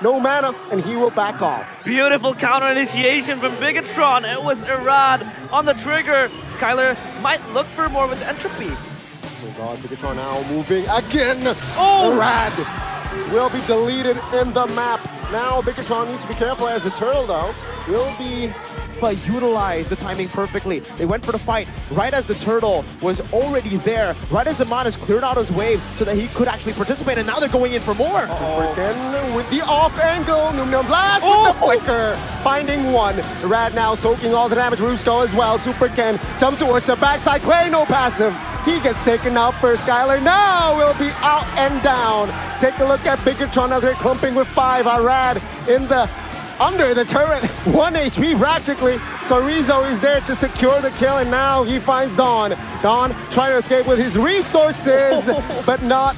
no mana, and he will back off. Beautiful counter initiation from Bigetron. It was Irad on the trigger. Skylar might look for more with Entropy. Oh god, Bigetron now moving again. Oh! Irad will be deleted in the map. Now Bigetron needs to be careful as the turtle though will be but utilize the timing perfectly. They went for the fight right as the turtle was already there, right as Amanus cleared out his wave so that he could actually participate, and now they're going in for more. Again with the off angle, Num Num Blast Oh! with the oh! flicker, finding one. Rad now soaking all the damage, Rusko as well. Super Ken jumps towards the backside, Clay no passive. He gets taken out for Skylar. Now will be out and down. Take a look at Bigetron as they're clumping with five. Arad in the under the turret, one HP practically. So Rizzo is there to secure the kill, and now he finds Dawn. Dawn trying to escape with his resources, but not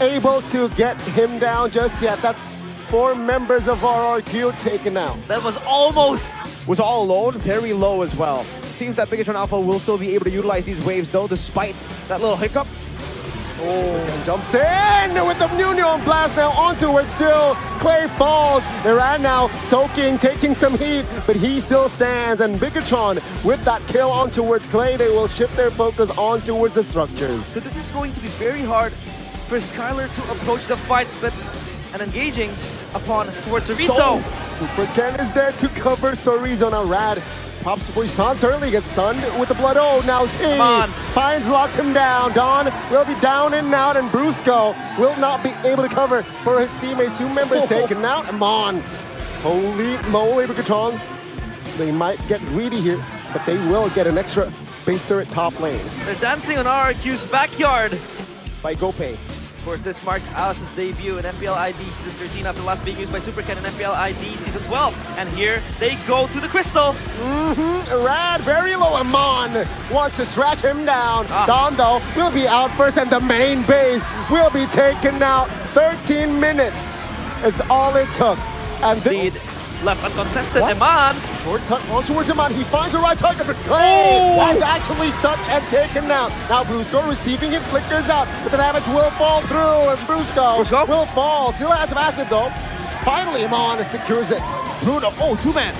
able to get him down just yet. That's four members of our RRQ taken out. That was almost Was all alone, very low as well. Seems that Bigetron Alpha will still be able to utilize these waves though, despite that little hiccup. And jumps in with the new neon blast now onto it still. Clay falls. Iran now soaking, taking some heat, but he still stands. And Bigetron with that kill on towards Clay, they will shift their focus on towards the structures. So this is going to be very hard for Skylar to approach the fights, but and engaging upon towards Rizzo. So, Super Ken is there to cover Sorizo. Now Rad pops the boy Sans early, gets stunned with the blood. Oh, now Come finds, locks him down. Don will be down and out, and Brusco will not be able to cover for his teammates. Two members taken out. Amon. Holy moly, Bigetron. They might get greedy here, but they will get an extra base turret top lane. They're dancing on RRQ's backyard. by GoPay. Of course, this marks Alice's debut in MPL ID Season 13 after last being used by Super Ken in MPL ID Season 12. And here they go to the Crystal. Mm-hmm. Rad, very low. Amon wants to scratch him down. Ah. Don, though, will be out first, and the main base will be taken out. 13 minutes. It's all it took. And the Lead left uncontested. What? Emann. shortcut on towards Amon. He finds the right target, but Oh! was actually stuck and taken out. Now Brusco receiving him, flickers out, but the damage will fall through, and Brusco, Brusco? will fall. Still has a massive, though. Finally, Amon secures it. Bruno, oh, two man.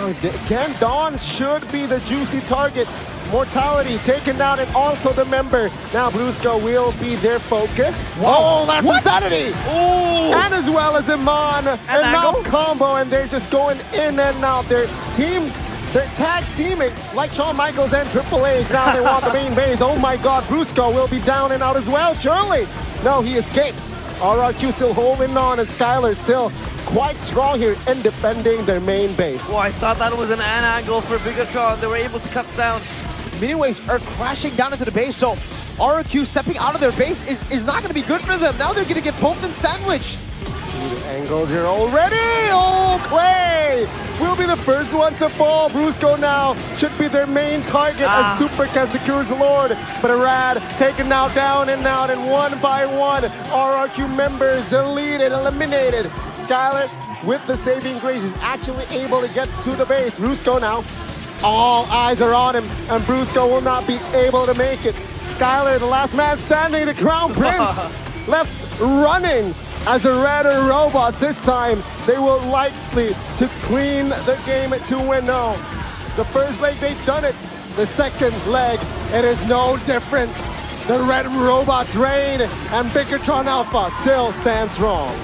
Oh, Again, Dawn should be the juicy target. Mortality taken down and also the member. Now Brusco will be their focus. Oh, that's What? insanity! Oh! And as well as Emann, enough angle? combo, and they're just going in and out. Their team, their tag teammate, like Shawn Michaels and Triple H, now they want the main base. Oh my god, Brusco will be down and out as well, surely. No, he escapes. RRQ still holding on, and Skylar still quite strong here in defending their main base. Well, I thought that was an an angle for Bigetron. They were able to cut down. Mini waves are crashing down into the base, so RQ stepping out of their base is, is not going to be good for them. Now they're going to get poked and sandwiched. See the angles here already. Oh, Clay will be the first one to fall. Brusco now should be their main target Ah. as Super Ken secures the Lord. But Arad taken now down and out, and one by one, RRQ members deleted, eliminated. Skylar with the saving grace is actually able to get to the base. Brusco now. All eyes are on him, and Brusco will not be able to make it. Skylar, the last man standing, the Crown Prince, left running as the Redder robots. This time, they will likely to clean the game to win. No, the first leg they've done it. The second leg, it is no different. The Red Robots reign, and Bigetron Alpha still stands strong.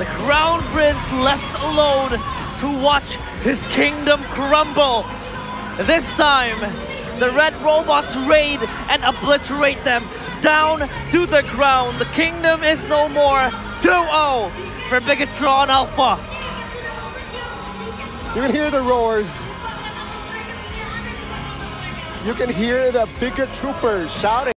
The Crown Prince left alone to watch his kingdom crumble. This time, the Red Robots raid and obliterate them down to the ground. The kingdom is no more. 2-0 for Bigetron Alpha. You can hear the roars. You can hear the bigger troopers shouting.